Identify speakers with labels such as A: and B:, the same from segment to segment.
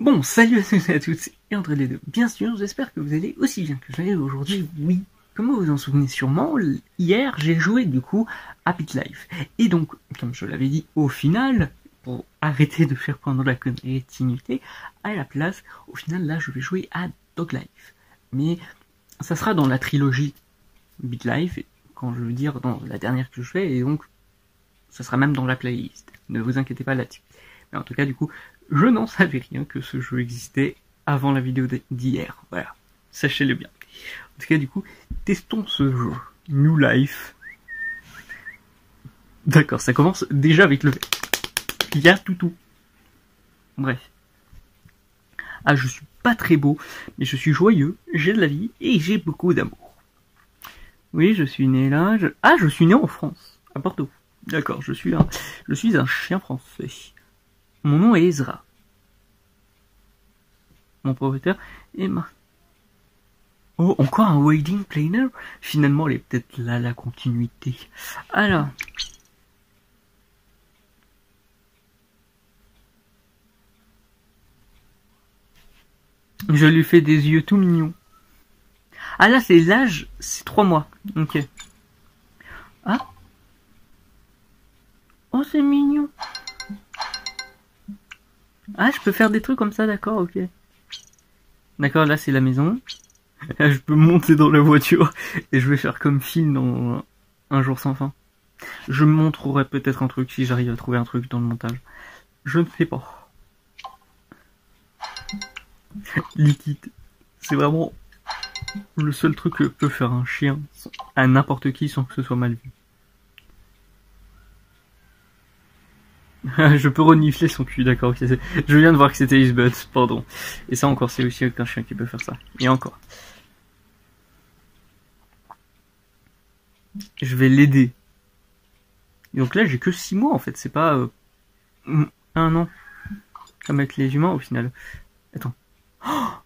A: Bon, salut à tous et à toutes, et entre les deux, bien sûr, j'espère que vous allez aussi bien que j'allais aujourd'hui, oui. Comme vous vous en souvenez sûrement, hier j'ai joué du coup à Pit Life. Et donc, comme je l'avais dit, au final, pour arrêter de faire prendre la continuité, à la place, au final là je vais jouer à Dog Life. Mais ça sera dans la trilogie Beat Life, quand je veux dire dans la dernière que je fais, et donc ça sera même dans la playlist. Ne vous inquiétez pas là-dessus. Mais en tout cas, du coup, je n'en savais rien que ce jeu existait avant la vidéo d'hier. Voilà, sachez-le bien. En tout cas, du coup, testons ce jeu. New Life. D'accord, ça commence déjà avec le... Il y a tout tout. Bref. Ah, je suis pas très beau, mais je suis joyeux, j'ai de la vie et j'ai beaucoup d'amour. Oui, je suis né là. Ah, je suis né en France, à Bordeaux. D'accord, je suis un, je suis un chien français. Mon nom est Ezra. Mon propriétaire est ma... Oh, encore un wedding planner Finalement, elle est peut-être là la continuité. Alors... Je lui fais des yeux tout mignons. Ah là, c'est l'âge, c'est trois mois. Ok. Ah Oh, c'est mignon. Ah, je peux faire des trucs comme ça, d'accord, ok. D'accord, là c'est la maison. je peux monter dans la voiture et je vais faire comme film dans un jour sans fin. Je montrerai peut-être un truc si j'arrive à trouver un truc dans le montage. Je ne sais pas. Liquide. C'est vraiment le seul truc que peut faire un chien à n'importe qui sans que ce soit mal vu. je peux renifler son cul, d'accord. Je viens de voir que c'était his pardon. Et ça encore, c'est aussi un chien qui peut faire ça. Et encore. Je vais l'aider. Donc là, j'ai que 6 mois en fait, c'est pas euh, un an. Comme avec les humains au final. Attends.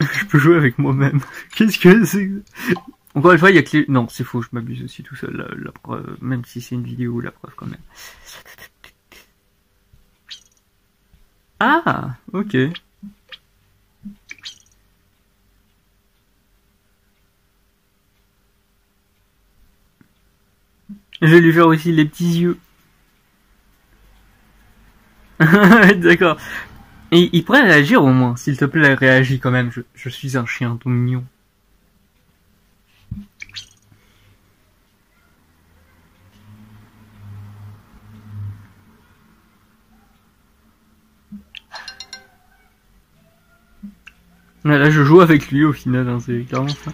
A: je peux jouer avec moi-même. Qu'est-ce que c'est encore une fois, il y a que les... Non, c'est faux, je m'abuse aussi tout seul, la, preuve, même si c'est une vidéo, la preuve quand même. Ah, ok. Je vais lui faire aussi les petits yeux. D'accord. Il pourrait réagir au moins, s'il te plaît, réagis quand même. Je, je suis un chien tout mignon. Là, je joue avec lui au final, hein, c'est clairement ça.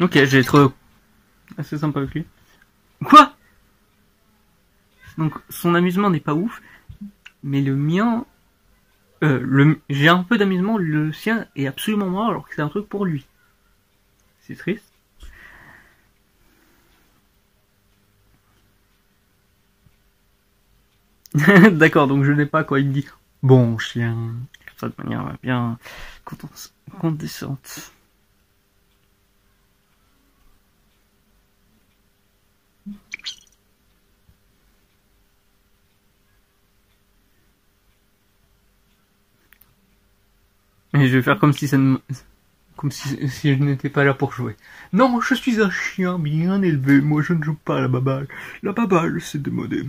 A: Ok, j'ai être assez sympa avec lui. Quoi? Donc, son amusement n'est pas ouf, mais le mien... Euh, le... J'ai un peu d'amusement, le sien est absolument mort alors que c'est un truc pour lui. C'est triste. D'accord, donc je n'ai pas quoi. Il me dit bon chien, comme ça de manière bien condescendante. Et je vais faire comme si ça ne comme si, je n'étais pas là pour jouer. Non, je suis un chien bien élevé, moi je ne joue pas à la baballe. La baballe, c'est démodé.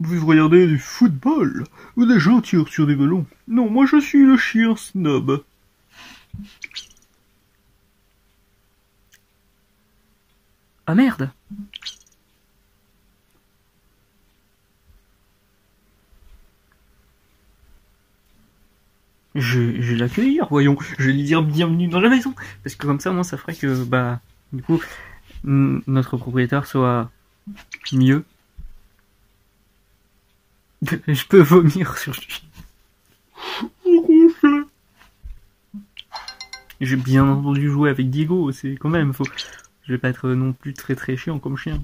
A: Vous regardez du football, ou des gens tirent sur des ballons. Non, moi je suis le chien snob. Ah merde je, vais l'accueillir, voyons. Je vais lui dire bienvenue dans la maison. Parce que comme ça, moi, ça ferait que, bah, du coup, notre propriétaire soit mieux. je peux vomir sur lui. J'ai bien entendu jouer avec Diego, c'est quand même, faut... Je vais pas être non plus très très chiant comme chien.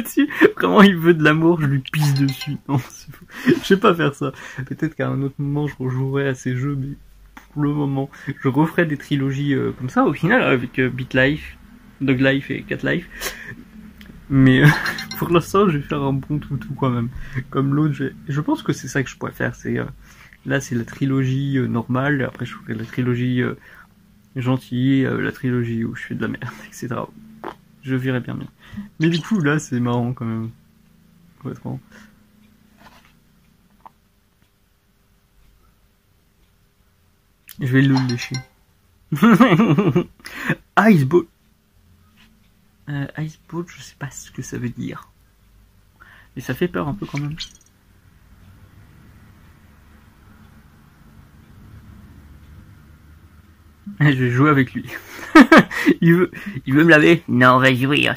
A: Dessus. Vraiment, il veut de l'amour, je lui pisse dessus. Non, fou. Je vais pas faire ça. Peut-être qu'à un autre moment, je rejouerai à ces jeux, mais pour le moment, je referai des trilogies euh, comme ça, au final, avec euh, Beat Life, Dog Life et Cat Life. Mais euh, pour l'instant, je vais faire un bon toutou quand même. Comme l'autre, je... je pense que c'est ça que je pourrais faire. C'est Là, c'est la trilogie normale, après je ferai la trilogie gentille, la trilogie où je fais de la merde, etc. Je verrai bien bien. Mais du coup, là, c'est marrant quand même. Je vais le lécher. Iceball. Euh, Iceball, je sais pas ce que ça veut dire. Mais ça fait peur un peu quand même. Je vais jouer avec lui. Il, veut, il veut me laver Non, on va jouer.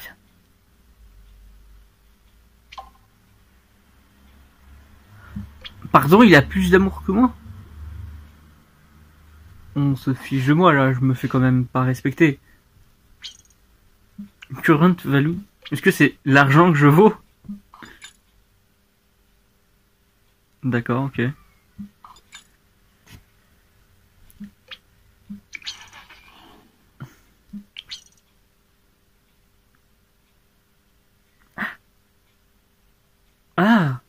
A: Pardon, il a plus d'amour que moi? On se fiche de moi là, je me fais quand même pas respecter. Current value Est-ce que c'est l'argent que je vaux? D'accord, ok. Ah.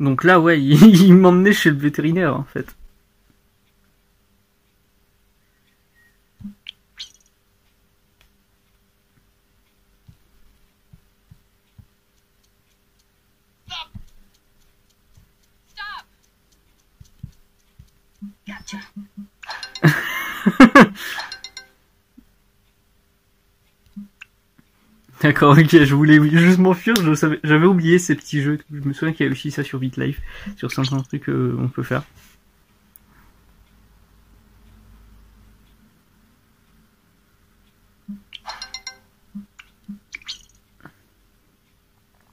A: Donc là, ouais, il, m'emmenait chez le vétérinaire, en fait. D'accord, ok, je voulais juste m'enfuir, j'avais oublié ces petits jeux. Je me souviens qu'il y a aussi ça sur BitLife, sur certains trucs qu'on peut faire.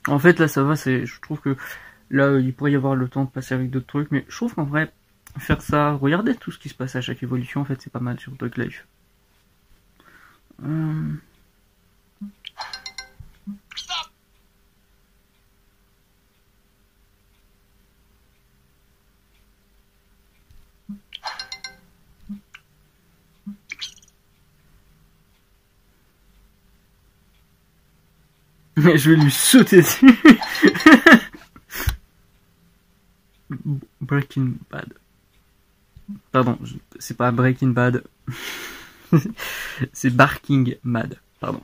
A: En fait, là, ça va, c'est, je trouve que là, il pourrait y avoir le temps de passer avec d'autres trucs, mais je trouve qu'en vrai, faire ça, regarder tout ce qui se passe à chaque évolution, en fait, c'est pas mal sur Dog Life. Hum. Mais je vais lui sauter dessus. Breaking Bad. Pardon, c'est pas Breaking Bad. c'est Barking Mad. Pardon.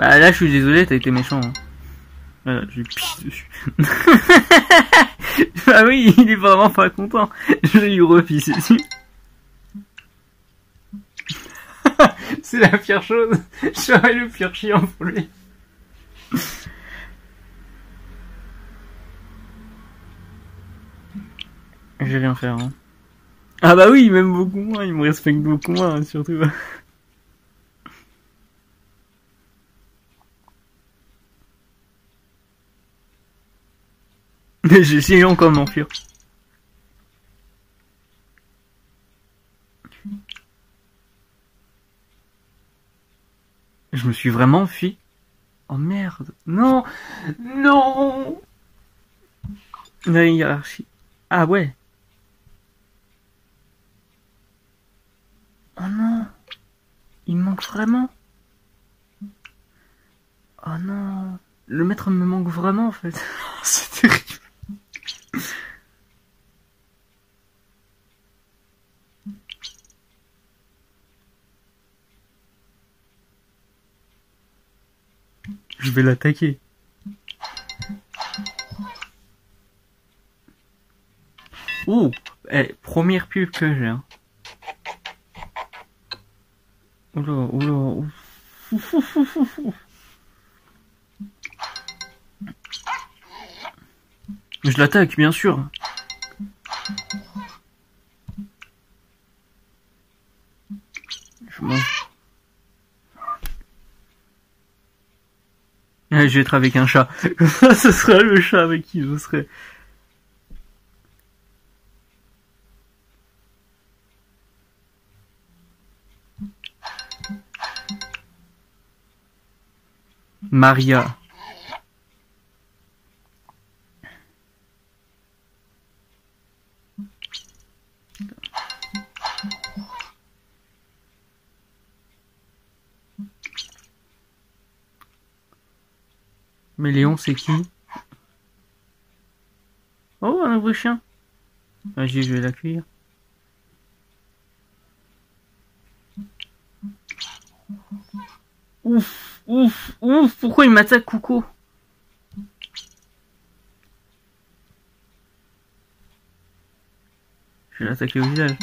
A: Bah là, je suis désolé, t'as été méchant. hein. Voilà, je lui dessus. bah oui, il est vraiment pas content. Je vais lui repisser dessus. C'est la pire chose. Je le pire chien pour lui. Je vais rien faire. Hein. Ah bah oui, m'aime beaucoup moins, il me respecte beaucoup moins, surtout. Mais j'ai essayé encore de m'enfuir. Je me suis vraiment enfui. Oh merde. Non Non La hiérarchie. Ah ouais. Oh non. Il me manque vraiment. Oh non. Le maître me manque vraiment en fait. C'est terrible. L'attaquer. Ouh, eh, première pub que j'ai. Hein. Oula, oula. Je l'attaque, bien sûr. Ah, je vais être avec un chat. Ce sera le chat avec qui je serai. Maria. Mais Léon, c'est qui? Oh, un nouveau chien. Vas-y, je vais l'accueillir. Ouf, ouf, ouf, pourquoi il m'attaque, Coucou Je vais l'attaquer au visage.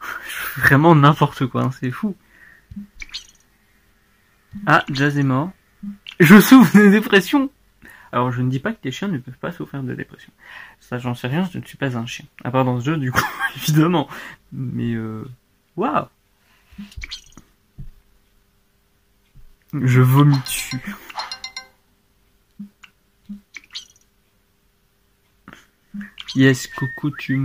A: Vraiment n'importe quoi, hein, c'est fou. Ah, Jazz est mort. Je souffre de dépression. Alors, je ne dis pas que les chiens ne peuvent pas souffrir de dépression. Ça, j'en sais rien, je ne suis pas un chien. À part dans ce jeu, du coup, évidemment. Mais, euh... Waouh Je vomis dessus. Yes, coucou, tu.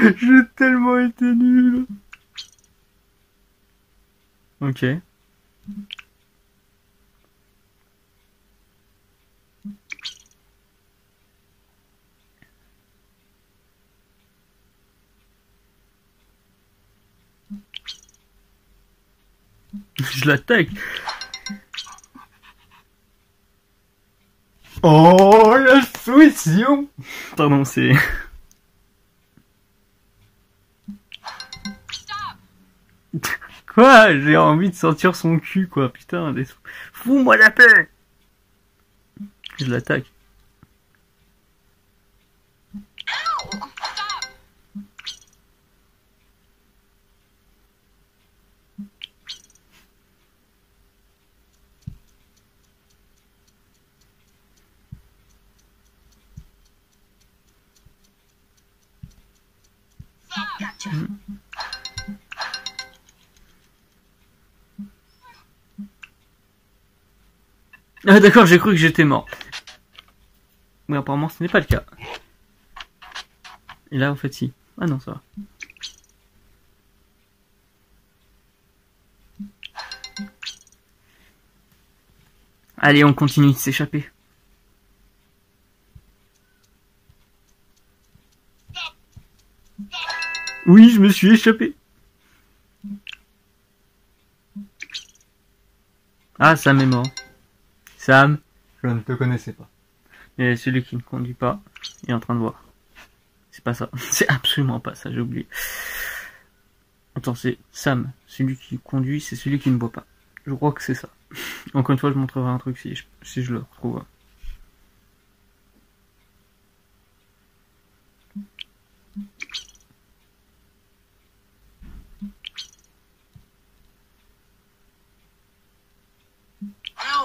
A: J'ai tellement été nul. Ok. Je l'attaque. Oh, la soumission Pardon, c'est... Quoi J'ai envie de sortir son cul, quoi. Putain, des... fous-moi la paix Je l'attaque. Ah d'accord, j'ai cru que j'étais mort. Mais apparemment ce n'est pas le cas. Et là en fait si. Ah non ça va. Allez, on continue de s'échapper. Oui, je me suis échappé. Ah, Sam est mort. Sam, je ne te connaissais pas. Et celui qui ne conduit pas est en train de voir. C'est pas ça. C'est absolument pas ça, j'ai oublié. Attends, c'est Sam. Celui qui conduit, c'est celui qui ne boit pas. Je crois que c'est ça. Encore une fois, je montrerai un truc si je, si je le retrouve.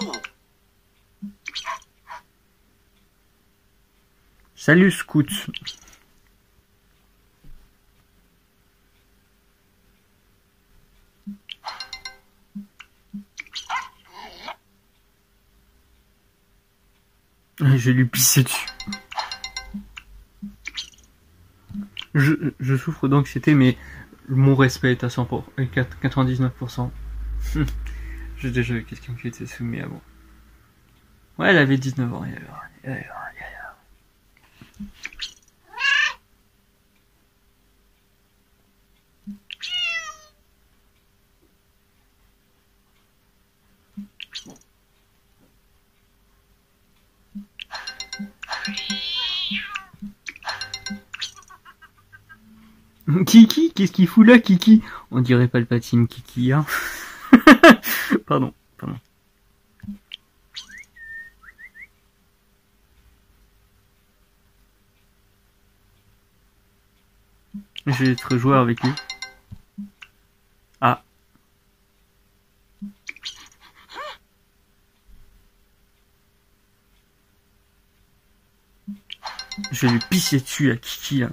B: Ow!
A: Salut Scout. Je lui pisser dessus. Je, je souffre d'anxiété, mais mon respect est à 100%, pour- euh, 99%. Hum. J'ai déjà eu quelqu'un qui était soumis avant. Ouais, elle avait 19 ans. alors, alors. Kiki, qu'est-ce qu'il fout là, Kiki? On dirait pas le patine Kiki, hein Pardon, pardon. Je vais être joueur avec lui. Ah. Je vais lui pisser dessus à Kiki. Hein.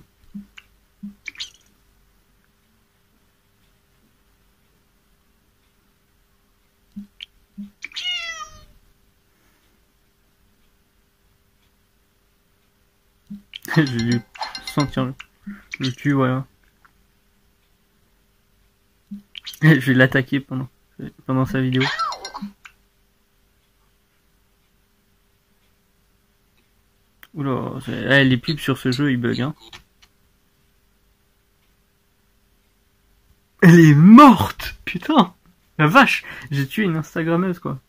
A: Je vais lui sentir le cul, voilà. Je vais l'attaquer pendant, pendant sa vidéo. Oula, les pubs sur ce jeu, ils bug, hein. Elle est morte Putain La vache J'ai tué une Instagrammeuse, quoi.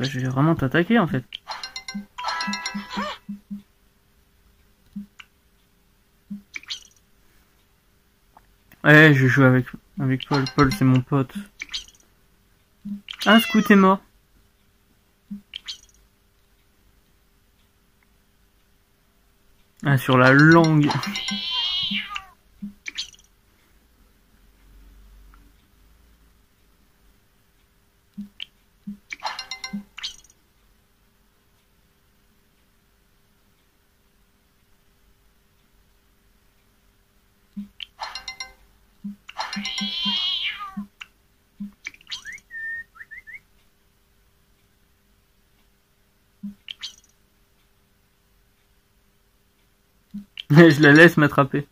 A: Je vais vraiment t'attaquer, en fait. Eh, je joue avec, avec Paul. Paul, c'est mon pote. Ah, Scoot est mort. Ah, sur la langue. Je la laisse m'attraper.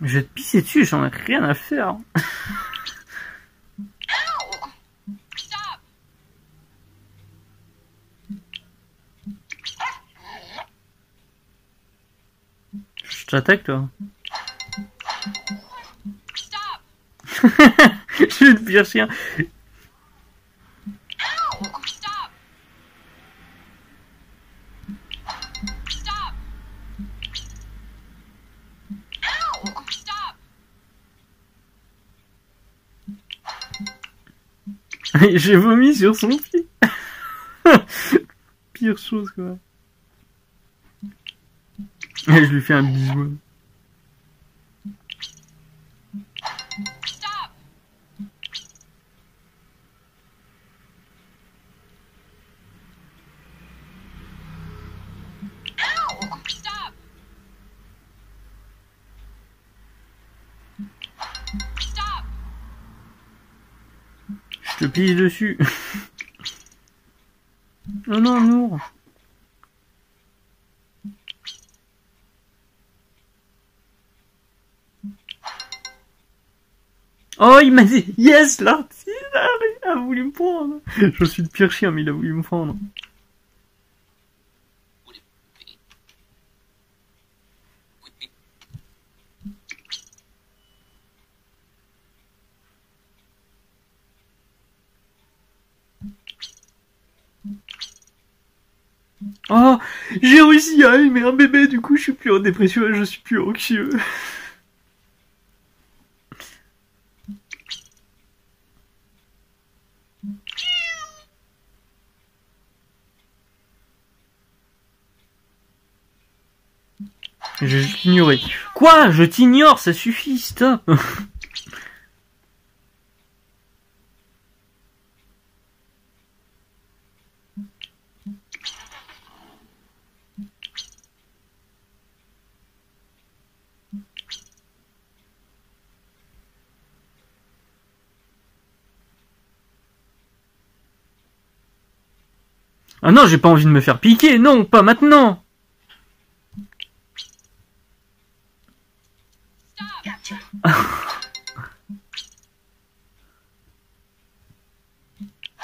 A: Je vais te pisser dessus, j'en ai rien à faire. Je t'attaque, toi. Je suis le pire chien. J'ai vomi sur son pied. Pire chose, quoi. Et je lui fais un bisou. Dessus. oh non, Nour. Oh, il m'a dit yes, il a voulu me prendre. Je suis le pire chien, mais il a voulu me prendre. Oh, j'ai réussi à aimer un bébé, du coup je suis plus en dépression et je suis plus anxieux. Je l'ignorer. Quoi? Je t'ignore, ça suffit, stop Ah non, j'ai pas envie de me faire piquer, non, pas maintenant.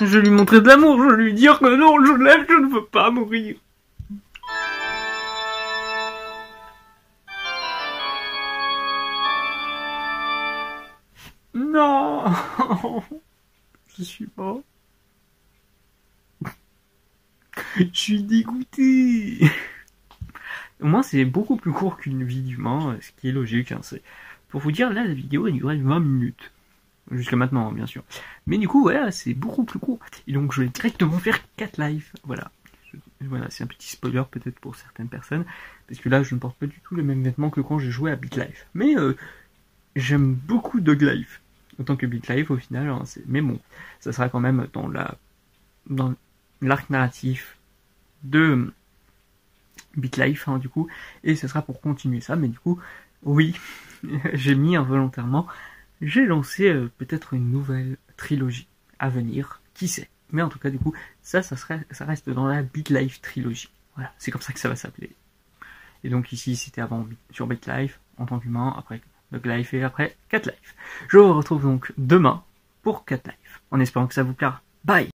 A: Je vais lui montrer de l'amour, je vais lui dire que non, je l'aime, je ne veux pas mourir. Non Je suis mort. Je suis dégoûté. Au moins, c'est beaucoup plus court qu'une vie d'humain, ce qui est logique. hein, Pour vous dire, là, la vidéo, elle durait 20 minutes. Jusqu'à maintenant, bien sûr. Mais du coup, voilà, c'est beaucoup plus court. Et donc, je vais directement faire 4 lives. Voilà. Voilà, c'est un petit spoiler peut-être pour certaines personnes. Parce que là, je ne porte pas du tout les mêmes vêtements que quand j'ai joué à Beat Life. Mais euh, j'aime beaucoup Dog Life. Autant que Beat Life au final. hein, mais bon, ça sera quand même dans la dans l'arc narratif de Beat Life, hein, du coup. Et ce sera pour continuer ça. Mais du coup, oui, j'ai mis involontairement j'ai lancé euh, peut-être une nouvelle trilogie à venir, qui sait. Mais en tout cas, du coup, ça, ça, serait, ça reste dans la Beat Life trilogie. Voilà, c'est comme ça que ça va s'appeler. Et donc ici, c'était avant sur Beat Life, en tant qu'humain, après Dog Life et après Cat Life. Je vous retrouve donc demain pour Cat Life, en espérant que ça vous plaira. Bye